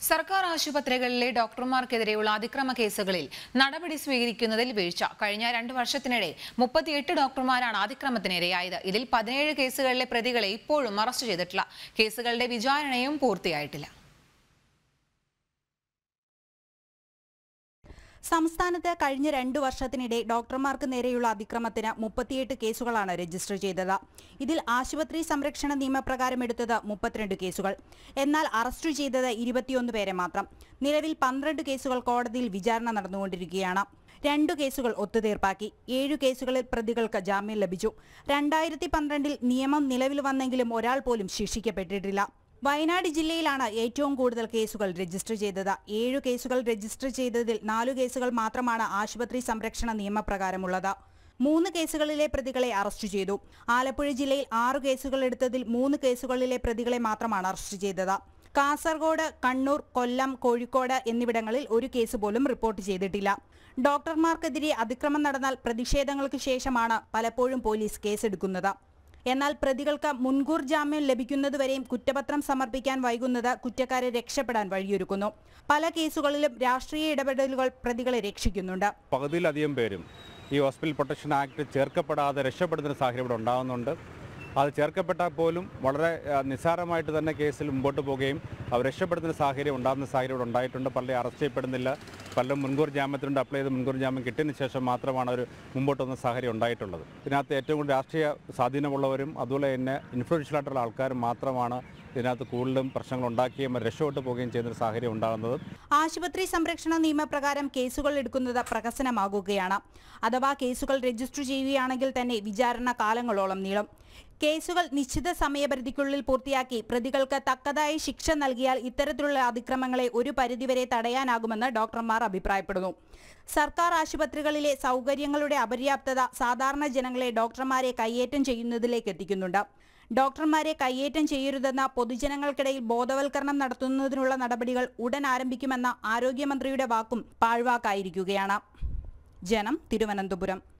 സർക്കാർ ആശുപത്രികളിലെ ഡോക്ടർമാർക്കെതിരെയുള്ള അതിക്രമ കേസുകളിൽ നടപടി സ്വീകരിക്കുന്നതിൽ വീഴ്ച. കഴിഞ്ഞ രണ്ട് വർഷത്തിനിടെ മുപ്പത്തിയെട്ട് ഡോക്ടർമാരാണ് അതിക്രമത്തിനിരയായത്. ഇതിൽ പതിനേഴ് കേസുകളിലെ പ്രതികളെ ഇപ്പോഴും അറസ്റ്റ് ചെയ്തിട്ടില്ല. കേസുകളുടെ വിചാരണയും പൂർത്തിയായിട്ടില്ല. സംസ്ഥാനത്ത് കഴിഞ്ഞ രണ്ടു വർഷത്തിനിടെ ഡോക്ടർമാർക്ക് നേരെയുള്ള അതിക്രമത്തിന് മുപ്പത്തിയെട്ട് കേസുകളാണ് രജിസ്റ്റർ ചെയ്തത്. ഇതിൽ ആശുപത്രി സംരക്ഷണ നിയമപ്രകാരം എടുത്തത് മുപ്പത്തിരണ്ട് കേസുകൾ. എന്നാൽ അറസ്റ്റ് ചെയ്തത് ഇരുപത്തിയൊന്ന് പേരെ മാത്രം. നിലവിൽ പന്ത്രണ്ട് കേസുകൾ കോടതിയിൽ വിചാരണ നടന്നുകൊണ്ടിരിക്കുകയാണ്. രണ്ടു കേസുകൾ ഒത്തുതീർപ്പാക്കി. ഏഴു കേസുകളിൽ പ്രതികൾക്ക് ജാമ്യം ലഭിച്ചു. രണ്ടായിരത്തി പന്ത്രണ്ടിൽ നിയമം നിലവിൽ വന്നെങ്കിലും ഒരാൾ പോലും ശിക്ഷിക്കപ്പെട്ടിട്ടില്ല. വയനാട് ജില്ലയിലാണ് ഏറ്റവും കൂടുതൽ കേസുകൾ രജിസ്റ്റർ ചെയ്തത്. ഏഴു കേസുകൾ രജിസ്റ്റർ ചെയ്തതിൽ നാലു കേസുകൾ മാത്രമാണ് ആശുപത്രി സംരക്ഷണ നിയമപ്രകാരമുള്ളത്. മൂന്ന് കേസുകളിലെ പ്രതികളെ അറസ്റ്റ് ചെയ്തു. ആലപ്പുഴ ജില്ലയിൽ ആറു കേസുകൾ എടുത്തതിൽ മൂന്ന് കേസുകളിലെ പ്രതികളെ മാത്രമാണ് അറസ്റ്റ് ചെയ്തത്. കാസർഗോഡ് കണ്ണൂർ കൊല്ലം കോഴിക്കോട് എന്നിവിടങ്ങളിൽ ഒരു കേസ് പോലും റിപ്പോർട്ട് ചെയ്തിട്ടില്ല. ഡോക്ടർമാർക്കെതിരെ അതിക്രമം നടന്നാൽ പ്രതിഷേധങ്ങൾക്ക് ശേഷമാണ് പലപ്പോഴും പോലീസ് കേസെടുക്കുന്നത്. എന്നാൽ പ്രതികൾക്ക് മുൻകൂർ ജാമ്യം ലഭിക്കുന്നതുവരെയും കുറ്റപത്രം സമർപ്പിക്കാൻ വൈകുന്നത് കുറ്റക്കാരെ രക്ഷപ്പെടാൻ വഴിയൊരുക്കുന്നു. പല കേസുകളിലും രാഷ്ട്രീയ ഇടപെടലുകൾ പ്രതികളെ രക്ഷിക്കുന്നുണ്ട്. പകുതിയിലധികം പേരും ഈ ഹോസ്പിറ്റൽ പ്രൊട്ടക്ഷൻ ആക്ട് ചേർക്കപ്പെടാതെ രക്ഷപ്പെടുന്ന സാഹചര്യം ഇവിടെ ഉണ്ടാകുന്നുണ്ട്. അത് ചേർക്കപ്പെട്ടാൽ പോലും വളരെ നിസ്സാരമായിട്ട് തന്നെ കേസിൽ മുമ്പോട്ട് പോവുകയും അവർ രക്ഷപ്പെടുന്ന സാഹചര്യം ഉണ്ടാകുന്ന സാഹചര്യം ഇവിടെ ഉണ്ടായിട്ടുണ്ട്. പലരെ അറസ്റ്റ് ചെയ്യപ്പെടുന്നില്ല. പലരും മുൻകൂർ ജാമ്യത്തിനുണ്ട്. അപ്ലൈ ചെയ്ത് മുൻകൂർ ജാമ്യം കിട്ടിയതിന് ശേഷം മാത്രമാണ് അവർ മുമ്പോട്ട് വന്ന സാഹചര്യം ഉണ്ടായിട്ടുള്ളത്. ഇതിനകത്ത് ഏറ്റവും കൂടുതൽ രാഷ്ട്രീയ സ്വാധീനമുള്ളവരും അതുപോലെ തന്നെ ഇൻഫ്ലുവൻഷ്യൽ ആയിട്ടുള്ള ആൾക്കാരും മാത്രമാണ് ഇതിനകത്ത് കൂടുതലും പ്രശ്നങ്ങൾ ഉണ്ടാക്കുകയും രക്ഷപ്പെട്ടു പോവുകയും ചെയ്യുന്ന ഒരു സാഹചര്യം ഉണ്ടാകുന്നത്. ആശുപത്രി സംരക്ഷണ നിയമപ്രകാരം കേസുകൾ എടുക്കുന്നത് പ്രഹസനമാകുകയാണ്. അഥവാ കേസുകൾ രജിസ്റ്റർ ചെയ്യുകയാണെങ്കിൽ തന്നെ വിചാരണ കാലങ്ങളോളം നീളും. കേസുകൾ നിശ്ചിത സമയപരിധിക്കുള്ളിൽ പൂർത്തിയാക്കി പ്രതികൾക്ക് തക്കതായ ശിക്ഷ നൽകിയാൽ ഇത്തരത്തിലുള്ള അതിക്രമങ്ങളെ ഒരു പരിധിവരെ തടയാനാകുമെന്ന് ഡോക്ടർമാർ അഭിപ്രായപ്പെടുന്നു. സർക്കാർ ആശുപത്രികളിലെ സൗകര്യങ്ങളുടെ അപര്യാപ്തത സാധാരണ ജനങ്ങളെ ഡോക്ടർമാരെ കയ്യേറ്റം ചെയ്യുന്നതിലേക്ക് എത്തിക്കുന്നുണ്ട്. ഡോക്ടർമാരെ കയ്യേറ്റം ചെയ്യരുതെന്ന പൊതുജനങ്ങൾക്കിടയിൽ ബോധവൽക്കരണം നടത്തുന്നതിനുള്ള നടപടികൾ ഉടൻ ആരംഭിക്കുമെന്ന ആരോഗ്യമന്ത്രിയുടെ വാക്കും പാഴ്വാക്കായിരിക്കുകയാണ്. ജനം തിരുവനന്തപുരം.